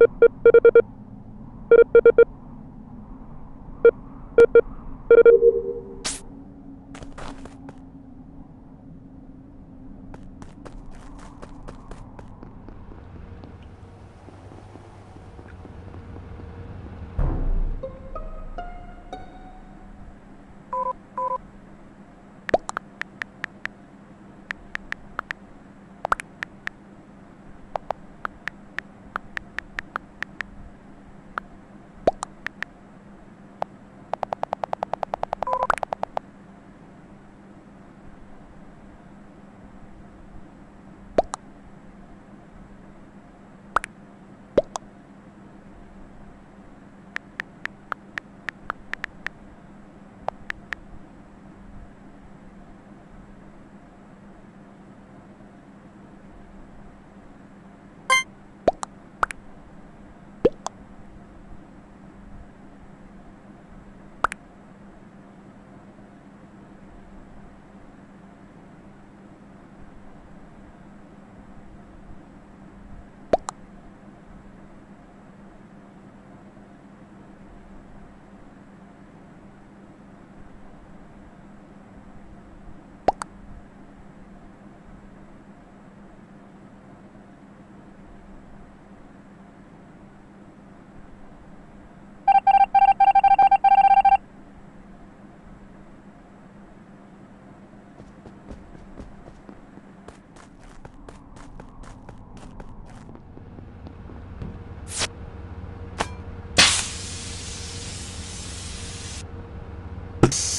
you you